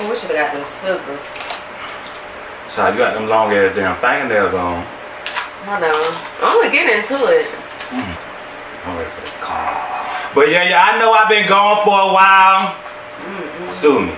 Oh, we should have got them scissors. Child, you got them long ass damn fingernails on. Hold on. I'm gonna get into it. Mm. I'm ready for this call. But yeah, yeah, I know I've been gone for a while. Sue me.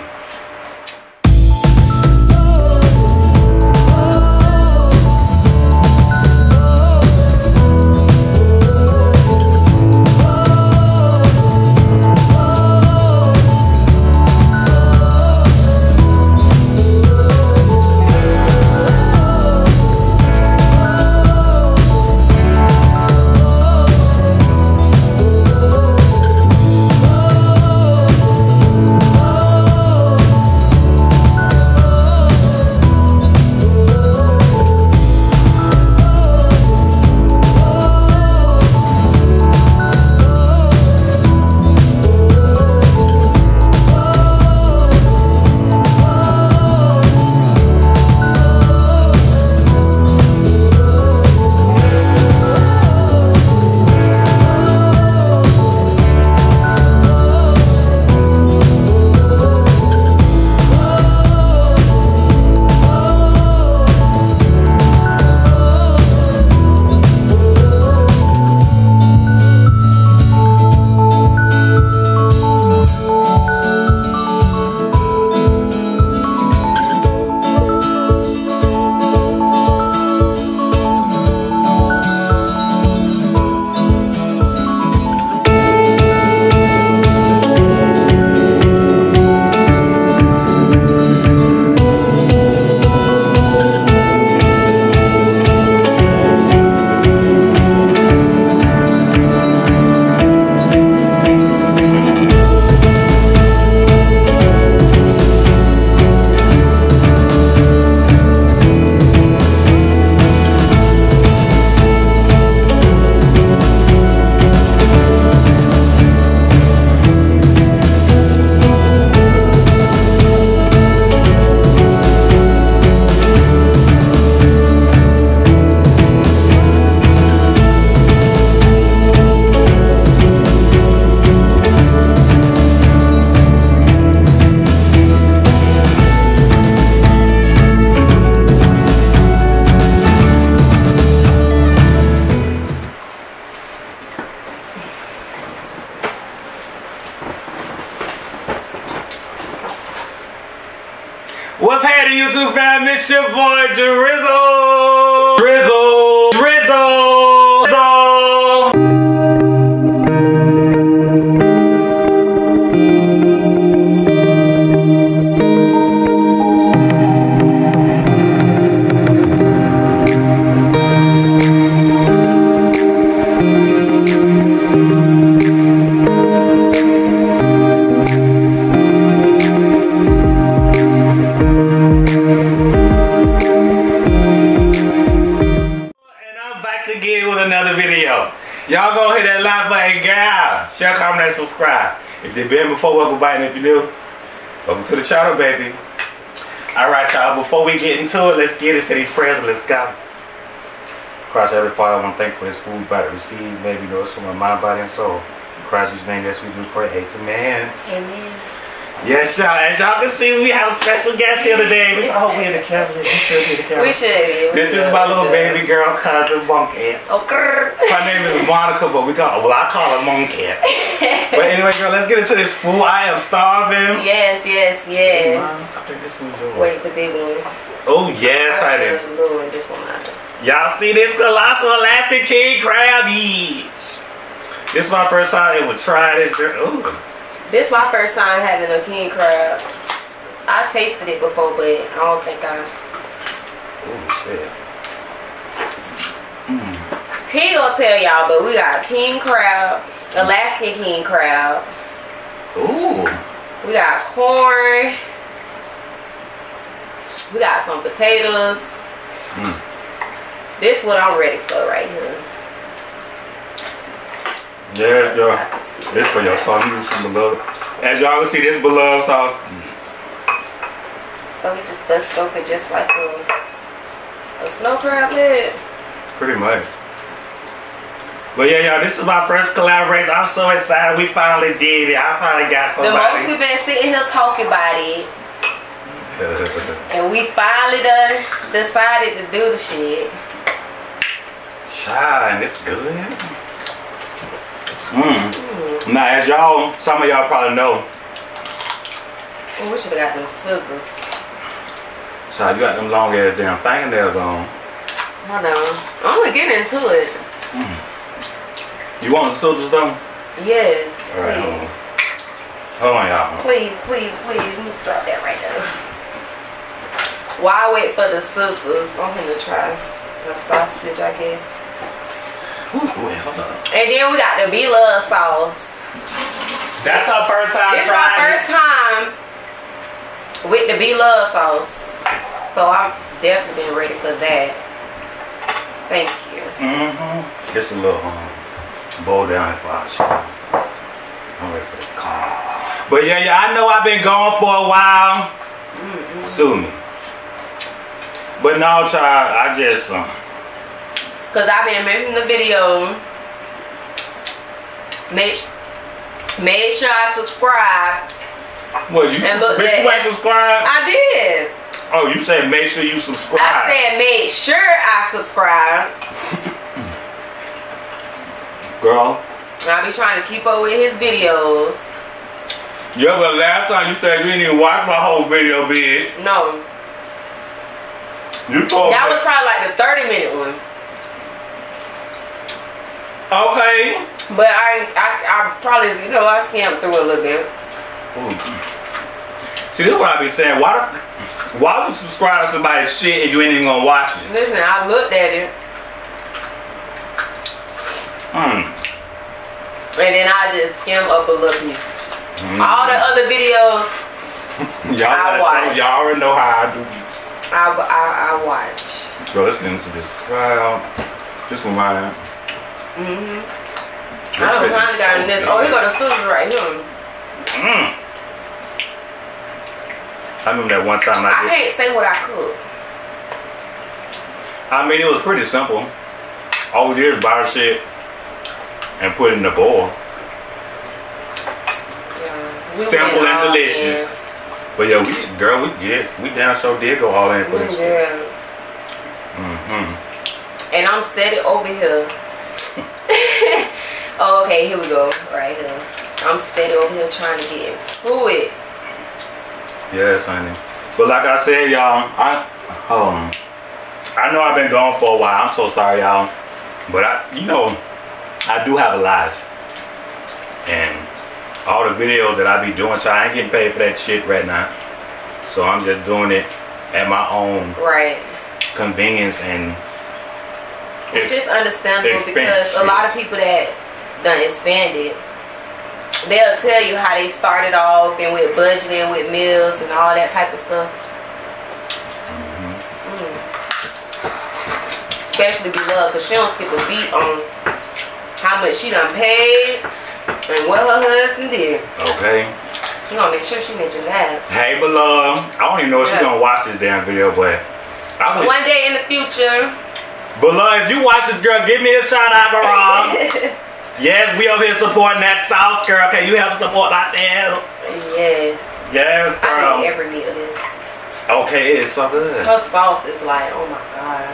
It's your boy Drizzle. Y'all go hit that like button, girl. Share, comment, and subscribe. If you've been before, welcome back. And if you're new, welcome to the channel, baby. Alright, y'all. Before we get into it, let's get into these prayers let's go. Christ, every Father, I want to thank for this food by to receive. Maybe it's from my mind, body, and soul. In Christ's name, yes, we do pray. Amen. Amen. Yes, y'all. As y'all can see, we have a special guest here today. We- I hope we in the camera. We should be in the camera. We should be. This is my little baby girl cousin, Monkey. Okay. Her name is Monica, but we call well, I call her Monkey. But anyway, girl, let's get into this food. I am starving. Yes, yes, yes. Mom, I think this food's yours. Wait, the big one. Oh yes, oh, I did. Lord, this one. I know. Y'all see this colossal Alaskan king crab each. This is my first time I ever try this. Ooh. This is my first time having a king crab. I tasted it before, but I don't think I. Oh shit. He gonna tell y'all, but we got king crab, Alaskan king crab. Ooh. We got corn. We got some potatoes. Mm. This what I'm ready for right here. Yes, girl. This for your sauce. You some Beloves. As y'all can see, this Beloves sauce. So we just bust open just like a, a snow crab head. Pretty much. But yeah, y'all, this is my first collaboration. I'm so excited we finally did it. I finally got somebody. The most we've been sitting here talking about it. And we finally done decided to do the shit. Shine, it's good. Mmm. Now, as y'all, some of y'all probably know, Oh, we should have got them scissors. child, you got them long ass damn fingernails on. Hold on. I'm gonna get into it. Mm. You want the scissors though? Yes, All right, hold on. please. Hold on, y'all. Please, please, please. Let me drop that right there. While I wait for the scissors, I'm gonna try the sausage, I guess. Ooh, wait, hold on. And then we got the B Love sauce. That's our first time This is my first time with the B Love sauce. So I'm definitely been ready for that. Thank you. Mm-hmm. Just a little um, bowl down for our shots. I'm ready for this car. But yeah, yeah, I know I've been gone for a while. Mm -hmm. Sue me. But no, child, I just um, Cause I've been making the video. Make made sure I subscribe. what you, And look you ain't subscribed? I did. Oh, you said make sure you subscribe. I said make sure I subscribe. Girl. I be trying to keep up with his videos. Yeah, but last time you said you didn't even watch my whole video, bitch. No, You told that me. That was probably like the 30 minute one. Okay. But I, I, I probably, you know, I skimmed through a little bit. Ooh. See, this is what I be saying. Why the, why would you subscribe to somebody's shit if you ain't even gonna watch it? Listen, I looked at it, Hmm. and then I just skimmed up a little piece. Mm. All the other videos, Y'all, I watch. y'all already know how I do. I, I, I watch. Bro, let's get into this crowd. This one mine. Mm-hmm. I don't mind got this. Oh, he got a scissors right here. Mm. I remember that one time I I did. can't say what I cook. I mean, it was pretty simple. All we did is buy shit and put it in the bowl. Yeah. We Simple and delicious. But yeah, we girl, we yeah, we down so did go all in for this. Yeah. Mm-hmm. And I'm steady over here. oh, okay, here we go. Right here. I'm steady over here trying to get into it. Yes, honey. But like I said, y'all, I um I know I've been gone for a while. I'm so sorry, y'all. But I you know, I do have a life. And all the videos that I be doing, child, I ain't getting paid for that shit right now. So I'm just doing it at my own Right. convenience and Which is understandable because a lot of people that done expanded, they'll tell you how they started off and with budgeting, with meals and all that type of stuff. Mm. Especially Beloves, because she don't skip a beat on how much she done paid and what her husband did. Okay. She gonna make sure she mention that. Hey Beloves. I don't even know if she's gonna watch this damn video, but I wish One day in the future. Beloves, if you watch this girl, give me a shout out, girl. Yes, we over here supporting that South girl. Can you help support my channel? yes. Yes, I girl. need every meal of this. okay, it's so good. Her sauce is like, oh my god.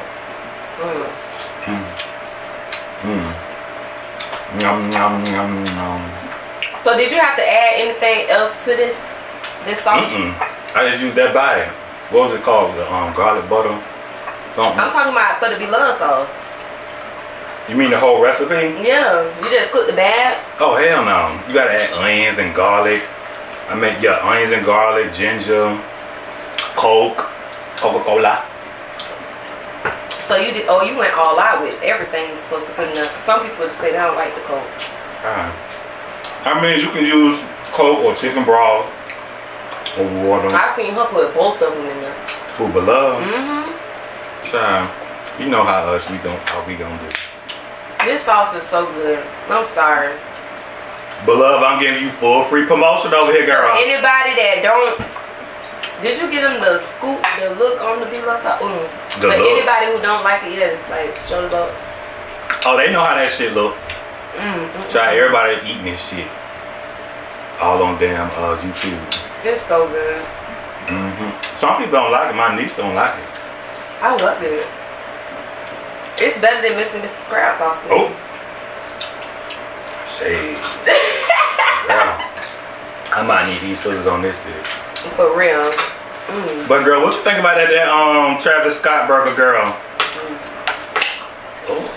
Mm. Mm. Yum, yum, yum, yum. So did you have to add anything else to this this sauce? Mm-mm. I just used that bag. What was it called? The um, garlic butter? Something. I'm talking about for the Beloves sauce. You mean the whole recipe? Yeah, you just cook the bag. Oh, hell no. You gotta add onions and garlic. I mean, yeah, onions and garlic, ginger, Coke, Coca-Cola. So you did. Oh, you went all out with everything you're supposed to put in there. Some people just say they don't like the coke. Ah. I mean, you can use Coke or chicken broth or water. I've seen her put both of them in there. Who Beloves? Mm-hmm. Child, you know how us we gon' how we gonna do. This sauce is so good. I'm sorry. Beloves, I'm giving you full free promotion over here, girl. Anybody that don't, did you get them the scoop, the look on the Beloves sauce? Mm. The but look. anybody who don't like it, yes, like show the look. Oh, they know how that shit look. Mm, mm, Try everybody eating this shit. All on damn uh, YouTube. It's so good. Mm -hmm. Some people don't like it. My niece don't like it. I love it. It's better than Mr. and Mrs. Krabs also. Oh. Shade. I might need these scissors on this bitch. For real. Mm. But girl, what you think about that, that um Travis Scott burger girl? Oh.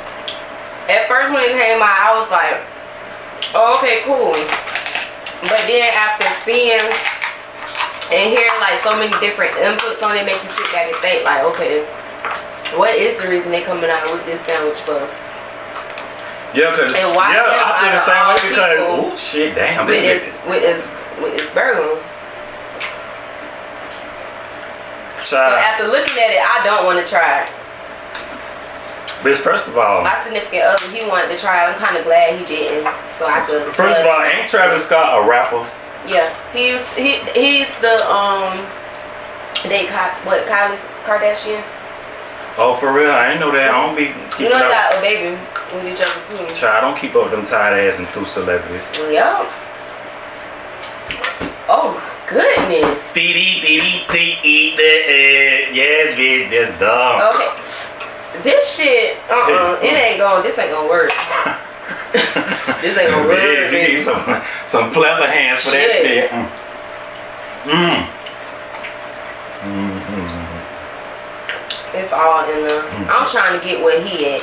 At first when it came out, I was like, oh, okay, cool. But then after seeing and hearing like so many different inputs on it, make you sit back and think like, okay, what is the reason they coming out with this sandwich for? Yeah, cause And why yeah, I feel the same way because oh shit, damn, With it his, with his, with his burger. So after looking at it, I don't want to try it. Bitch, first of all, My significant other, he wanted to try. I'm kind of glad he didn't, so I could. first of all, ain't Travis Scott a rapper? Yeah, he's he he's the um, they what Kylie Kardashian. Oh, for real? I ain't know that. I don't be You know they got a baby with each other too. Child, I don't keep up with them tired ass and two celebrities. Yep. Oh goodness. Dee dee dee dee dee dee dee. Yes, bitch, that's dumb. Okay. This shit, uh uh it ain't going. This ain't gonna work. this ain't gonna work. Bitch, you need some some pleather hands for that Shit. shit. Mm. Mm. Mhm. It's all in the. I'm trying to get where he at.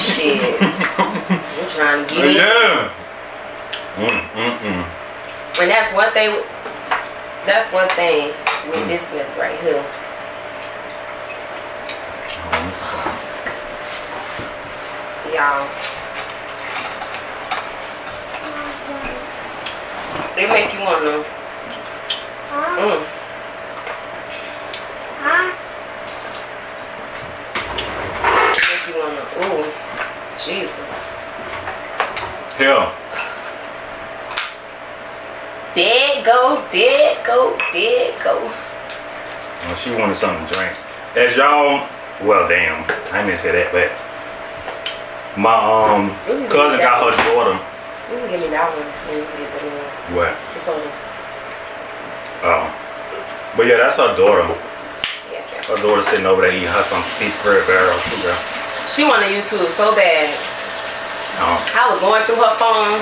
shit. I'm trying to get it. Yeah. Mm, mm, mm. And that's one thing. That's one thing with this mess right here. Y'all. They make you wanna. Mm. Make you wanna. Ooh, Jesus. Here. Dead go, dead go, dead go. Well, she wanted something to drink. As y'all, well, damn, I didn't say that, but my um cousin got her daughter. You can give me that one. You can get the one. What? It's on. Oh, but yeah, that's her daughter. Yeah, yeah. Her daughter sitting over there eating her some beef bread barrel too, girl. She wanted YouTube so bad. Oh, I was going through her phone.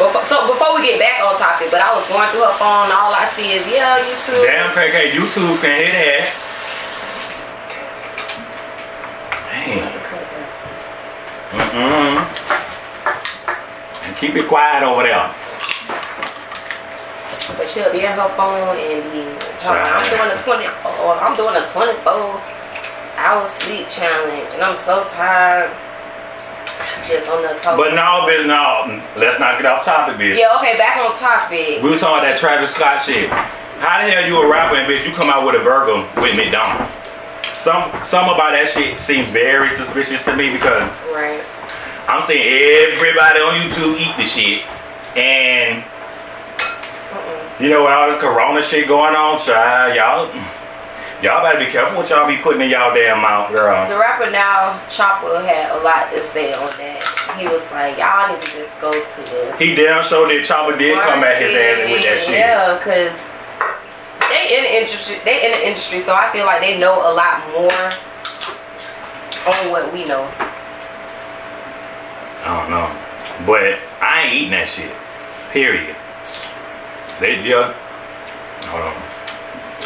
Before, so before we get back on topic, but I was going through her phone. All I see is yeah, YouTube. damn, KK, YouTube can hit that. Man, mm-mm. And keep it quiet over there. But she'll be in her phone and be. talking, I'm doing a twenty. Oh, I'm doing a twenty-four hour sleep challenge, and I'm so tired. I'm just on the top. But no, bitch, no. Let's not get off topic, bitch. Yeah. Okay. Back on topic. We were talking about that Travis Scott shit. How the hell you a rapper and bitch you come out with a burger with McDonald's? Some some about that shit seems very suspicious to me because Right. I'm seeing everybody on YouTube eat the shit. And you know with all this corona shit going on, child, y'all y'all better be careful what y'all be putting in y'all damn mouth, girl. The rapper now, Chopper, had a lot to say on that. He was like, y'all need to just go to the He damn sure did Chopper did come at his ass with that shit. Yeah, cause they in the industry. They in the industry, so I feel like they know a lot more on what we know. I don't know. But I ain't eating that shit. Period. They just hold on.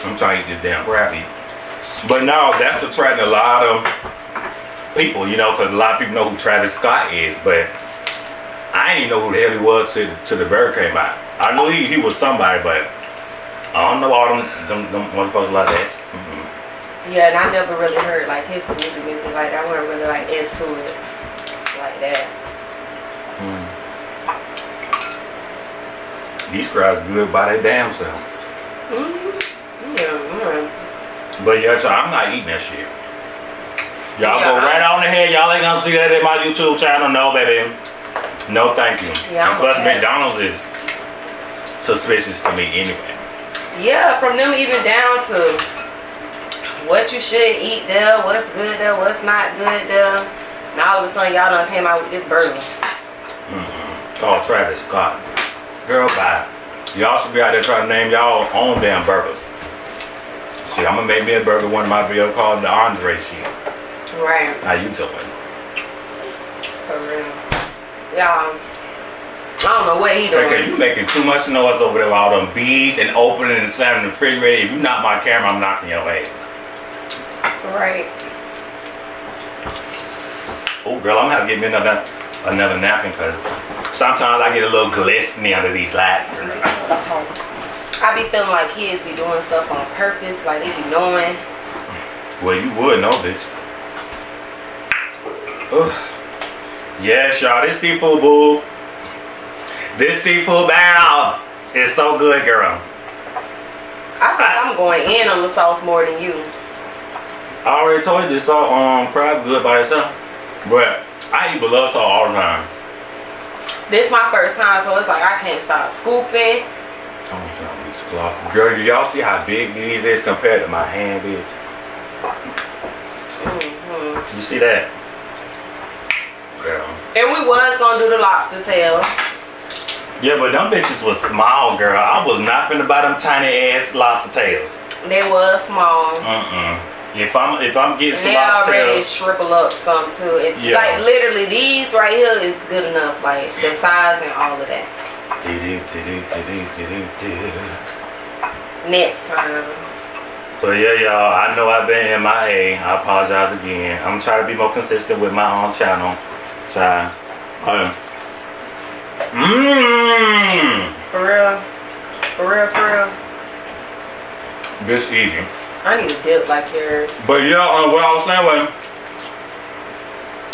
I'm trying to eat this damn crappy. But no, that's attracting a lot of people, you know, because a lot of people know who Travis Scott is, but I didn't know who the hell he was till, till the bird came out. I knew he, he was somebody, but I don't know all them, them, them motherfuckers like that. Mm-mm. Yeah, and I never really heard like his music, music like that. I wasn't really like into it like that. Mm. These crowds good by their damn self. Mm-hmm. Yeah, mm. But yeah, y'all, I'm not eating that shit. Y'all Yeah, go right I- on ahead. Y'all ain't gonna see that in my YouTube channel. No, baby. No, thank you. Yeah, and plus. McDonald's is suspicious to me anyway. Yeah, from them even down to what you should eat there, what's good there, what's not good there. And all of a sudden, y'all done came out with this burger. Mm-mm. Travis Scott. Girl, bye. Y'all should be out there trying to name y'all own damn burgers. Shit, I'm gonna make me a burger one of my videos called the Andre shit. Right. How you doing? For real. Y'all. I don't know what he doing. Okay, you making too much noise over there with all them beads and opening and slamming the refrigerator. If you knock my camera, I'm knocking your legs. Right. Oh, girl, I'm gonna have to get me another another napkin because sometimes I get a little glistening under these lights. I be feeling like kids be doing stuff on purpose, like they be knowing. Well, you would know, bitch. Ugh. Yes, y'all, this seafood boo. This seafood bow is so good, girl. I think I'm going in on the sauce more than you. I already told you this salt um crab good by itself. But I eat Beloves salt all the time. This my first time, so it's like I can't stop scooping. I'm trying to be. Girl, do y'all see how big these is compared to my hand, bitch? hmm You see that? Girl. And we was gonna do the lobster tail. Yeah, but them bitches was small, girl. I was not finna buy them tiny ass lobster tails. They was small. Uh-uh. If I'm if I'm getting some They already shrivel up some too. It's Yeah. like literally these right here is good enough. Like the size and all of that. Next time. But yeah, y'all, I know I've been MIA. I apologize again. I'm trying to be more consistent with my own channel. Try. Mmm. For real. For real, for real. Bitch eating. I need a dip like yours. But yeah, uh, what I was saying was,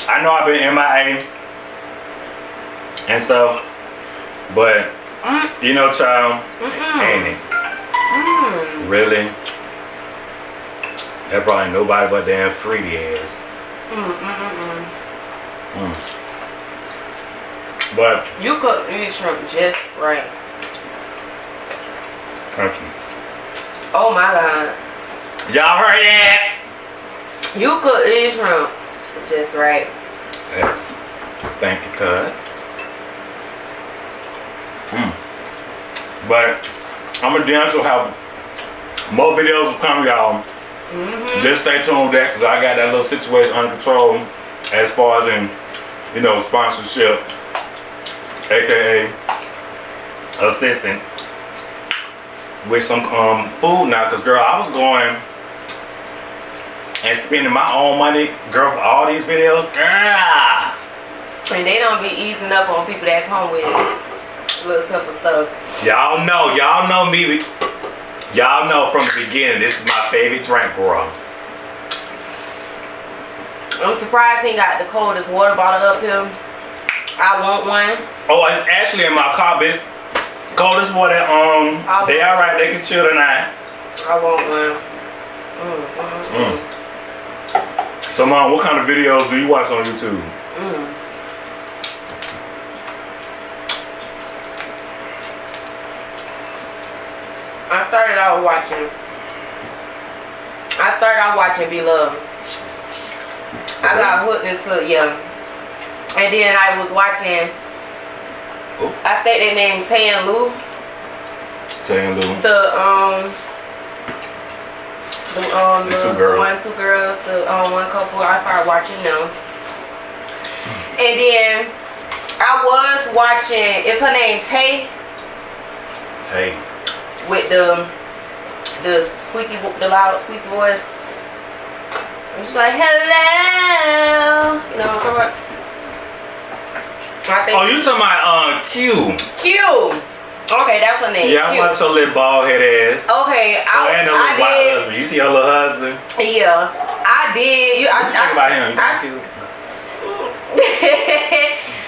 I know I've been MIA and stuff, but Mm, you know, child, mm-mm. ain't it? Mm. Really? That probably nobody but damn Freedy ass. Mm, mm, mm, Mm. But, mm. You cook these shrimp just right. thank you. Oh my god. Y'all heard that? You cook these shrimp just right. Yes. Thank you, cuz. Mm. But I'm gonna damn sure have more videos will come, y'all. Mm-hmm. Just stay tuned with that because I got that little situation under control as far as in, you know, sponsorship, aka assistance with some um, food now. Because, girl, I was going and spending my own money, girl, for all these videos. Girl! And they don't be easing up on people that come with little simple stuff. Y'all know, y'all know me. Y'all know from the beginning, this is my favorite drink, girl. I'm surprised he got the coldest water bottle up here. I want one. Oh, it's actually in my car, bitch. Coldest water, um, they alright, they can chill tonight. I want one. Mm, mm, Mm. So, mom, what kind of videos do you watch on YouTube? mm. I started out watching. I started out watching Beloves. I got hooked into yeah. And then I was watching. Oh. I think they named Tan Lu. Tell Lou. The um. The, um, The the, two girls. one, two girls, the um, one couple. I started watching them, and then I was watching. Is her name Tay Tay. with the the squeaky, the loud squeaky voice? And she's like, "Hello," you know. So what? I think Oh, you talking about uh, Q? Q. Okay, that's her name. Yeah, I Q. watch her little bald head ass. Okay, Oh, I, and her I little white did. husband. You see her little husband? Yeah, I did. You, I, What you think I, about him? I, You.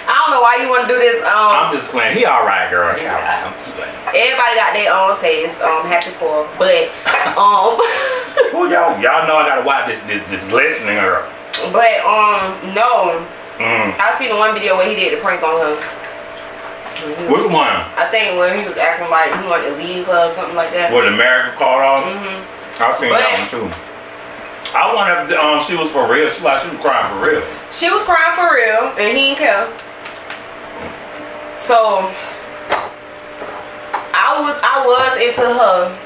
I don't know why you want to do this. I'm Um, just playing. He alright, girl. He alright. I'm just playing. everybody got their own taste. Um, happy for, but um, Well, y'all, y'all know I gotta watch this this, this glistening girl. but um, no. Mm. I seen the one video where he did the prank on her. Which one? I think when he was acting like he wanted to leave her or something like that. What American called off? Mhm. I've seen that one too. I wonder if um, she was for real. She like she was crying for real. She was crying for real, and he didn't care. So I I was I was into her.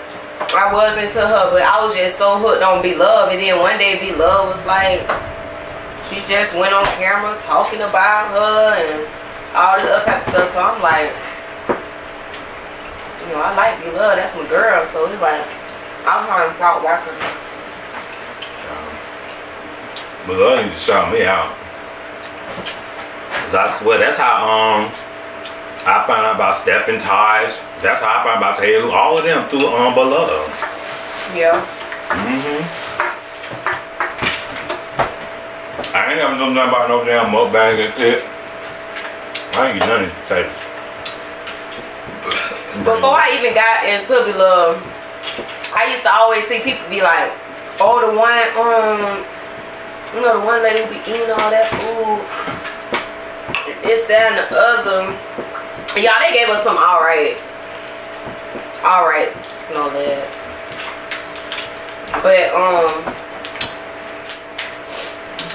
I was into her, but I was just so hooked on Beloves. And then one day Beloves was like, she just went on camera talking about her and all this other type of stuff. So I'm like, you know, I like Beloves. That's my girl. So it's like, I'm trying to talk back to. But I need to shout me out. Cause I swear that's how um I found out about Stephen Taj. That's how I found out about Taylor. All of them through um Beloves. Yeah. Mm-hmm. I ain't never know nothing about no damn mukbang and shit. I ain't get none of these potatoes. Before I even got into Beloves, I used to always see people be like, oh, the one, um, you know, the one lady who be eating all that food. This, that, and the other. Y'all, they gave us some alright. Alright snow legs. But, um,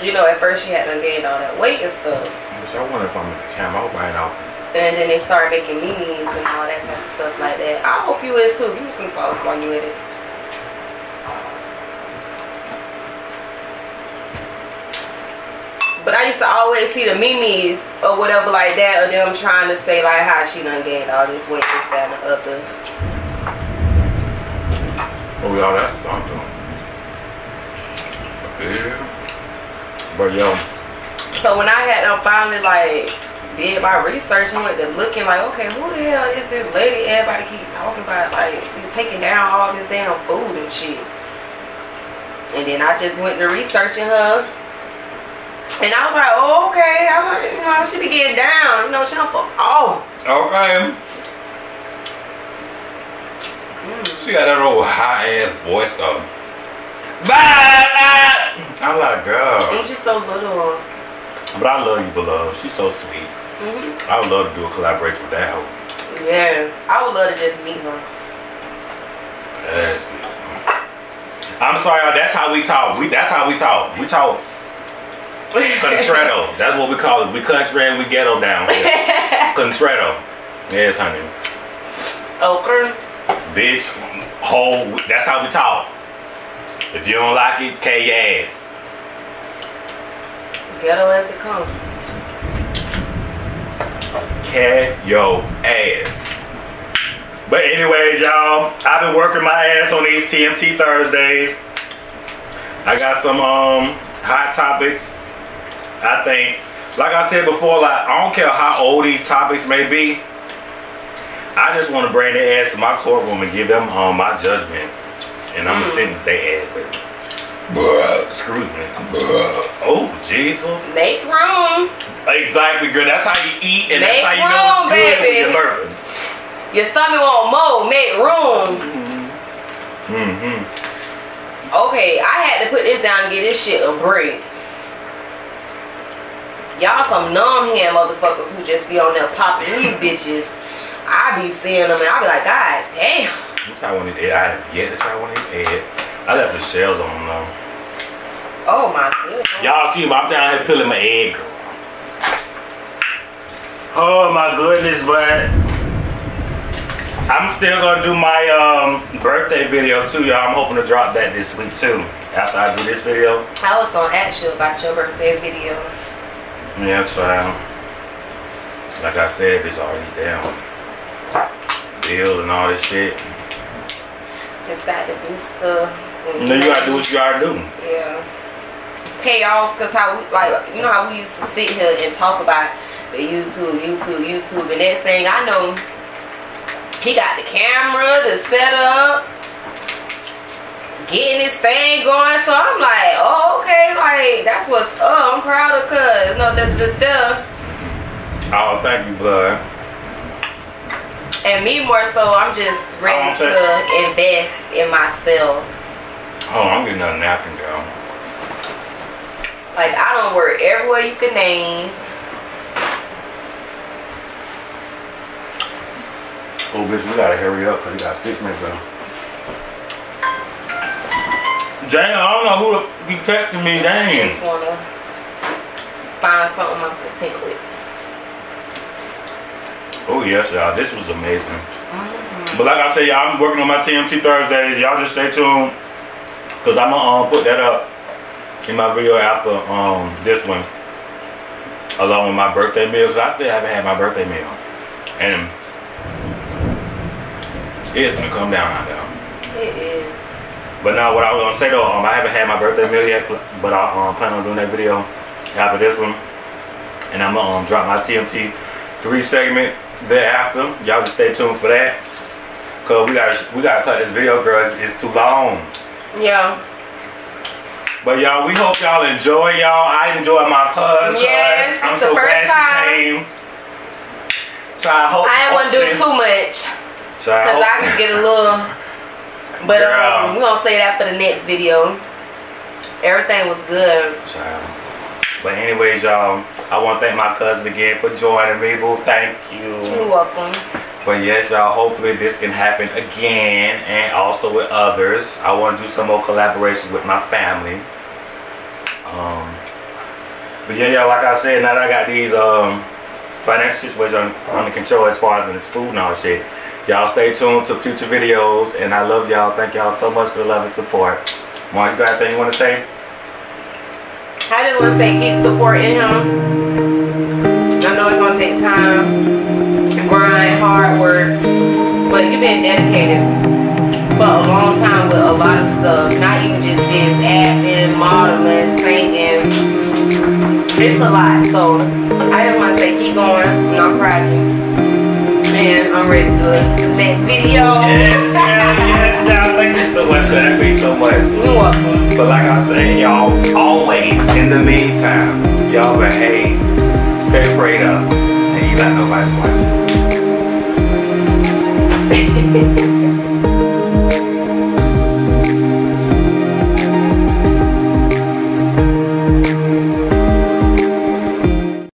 you know, at first she had to gain all that weight and stuff. Bitch, I wonder if I'm in the camera. I hope I ain't off. And then they started making memes and all that type of stuff like that. I hope you is too. Give me some sauce while you in it. But I used to always see the memes or whatever like that of them trying to say like how she done gained all this weight, this, that, and the other. Oh, y'all, that's something. Yeah. But yo, So when I had um, finally like did my research and went to looking like, okay, who the hell is this lady? Everybody keep talking about like taking down all this damn food and shit. And then I just went to researching her. And I was like, oh, okay, I'm like, you know, she be getting down, you know, she don't fuck oh. okay. She got that old high ass voice though. Bye. I'm like, girl. And she's so little. But I love you, Beloves. She's so sweet. hmm I would love to do a collaboration with that hoe. Yeah, I would love to just meet her. That's beautiful. I'm sorry, y'all. That's how we talk. We that's how we talk. We talk contretto. That's what we call it. We country and we ghetto down here. Contretto. Yes, honey. okay. Bitch, whole. That's how we talk. If you don't like it, K ass. Ghetto as they come. K your ass. But anyways, y'all, I've been working my ass on these TMT Thursdays. I got some um hot topics. I think, like I said before, like I don't care how old these topics may be. I just want to bring their ass to my courtroom and give them um my judgment, and I'm gonna Mm. sentence their ass, baby. Excuse me. Oh Jesus. Make room. Exactly, girl. That's how you eat, and Make that's how you know room, it's good baby. when you're burping. Your stomach won't mold. Make room. Mm-hmm. Okay, I had to put this down and get this shit a break. Y'all some numb hand motherfuckers who just be on there popping these bitches. I be seeing them and I be like, God damn. I'm try one of these eggs. I have yet to try one of these eggs. I left the shells on them though. Oh my goodness. Y'all see me? I'm down here peeling my egg. Oh my goodness, but I'm still gonna do my um, birthday video too, y'all. I'm hoping to drop that this week too. After I do this video. I was gonna ask you about your birthday video. Yeah, child. Like I said, this all these damn bills and all this shit. Just got to do stuff. You know, you gotta do what you gotta do. Yeah. Pay off because how we like you know how we used to sit here and talk about the YouTube, YouTube, YouTube, and next thing I know, he got the camera, the setup, getting this thing going. So I'm like, oh okay, like that's what's up. I'm proud of cuz. No, da da da. Oh, thank you, bud. And me more so, I'm just ready to invest in myself. Oh, I'm getting a napkin, girl. Like I don't work everywhere you can name. Oh, bitch, we gotta hurry up because we got six minutes left. Jane, I don't know who the texting me. I just wanna find something I'm content with. Oh, yes, y'all. This was amazing. Mhm. But like I said, y'all, I'm working on my TMT Thursdays. Y'all just stay tuned. Cause I'm gonna um, put that up in my video after um, this one. Along with my birthday meal. Cause I still haven't had my birthday meal. And it's gonna come down out there. It is. But now what I was gonna say though, um, I haven't had my birthday meal yet, but I um, plan on doing that video after this one. And I'm gonna um, drop my TMT three segment thereafter. Y'all just stay tuned for that. Cause we gotta we gotta cut this video, girl. It's, it's too long. Yeah. But y'all, we hope y'all enjoy y'all. I enjoy my cuz. Yes, I'm it's the so first glad time. she came. So I hope. I didn't want to do too much So I because hope- I can get a little. But Girl. um, we're gonna say that for the next video. Everything was good. Child. But anyways, y'all, I want to thank my cousin again for joining me, boo. Thank you. You're you. welcome. But yes, y'all, hopefully this can happen again and also with others. I want to do some more collaborations with my family. Um, but yeah, y'all, like I said, now that I got these um, financial situations under control as far as in this food and all that shit, y'all stay tuned to future videos. And I love y'all. Thank y'all so much for the love and support. Mark, you got anything you want to say? I just want to say keep supporting him. I know it's gonna take time, hard work, but you've been dedicated for a long time with a lot of stuff. Not even just this, acting, modeling, singing. It's a lot. So I just want to say keep going. And I'm proud of you. And I'm ready to do the next video. Yes, yes, y'all. Thank you so much. That means so much. You're welcome. But like I said, y'all, always, in the meantime, y'all behave, stay prayed up, and you not nobody's watching. Thank you.